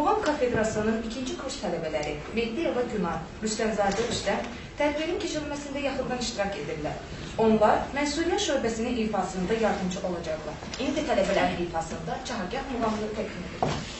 Muğam Kafedrasının ikinci kurs tələbələri Mehdiyeva Günar, Rüstəmzadə Rüstəm tədbirin keçirilməsində yaxından iştirak edirlər. Onlar məsuliyyət şöbəsinin ifasında yardımcı olacaqlar. İndi tələbələrin ifasında çahagah muğamını təqdim edirlər.